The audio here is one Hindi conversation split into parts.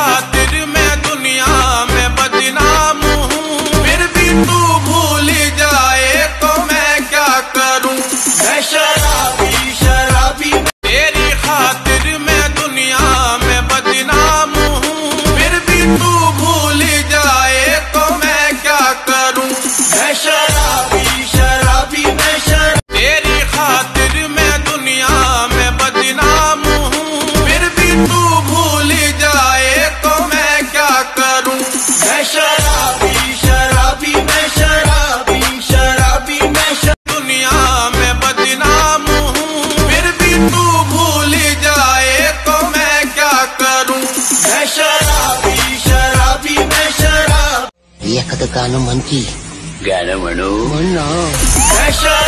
आते Gano'n man, T? Gano'n man, oh.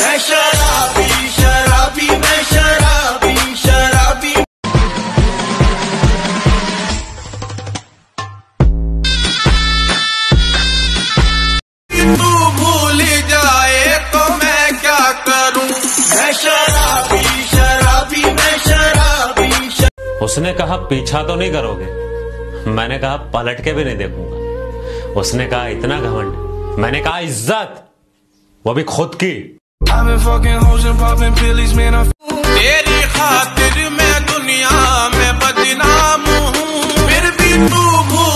शराबी शराबी शराबी शराबी। तू जाए तो मैं क्या शराबी शराबी शराबी। उसने कहा, पीछा तो नहीं करोगे। मैंने कहा, पलट के भी नहीं देखूँगा। उसने कहा, इतना घमंड। मैंने कहा, इज़्ज़त, वो भी खुद की। I've been fucking hoes and popping pillies, man. I तेरी खातिर मैं दुनिया में बदनाम हूँ फिर भी तू भूल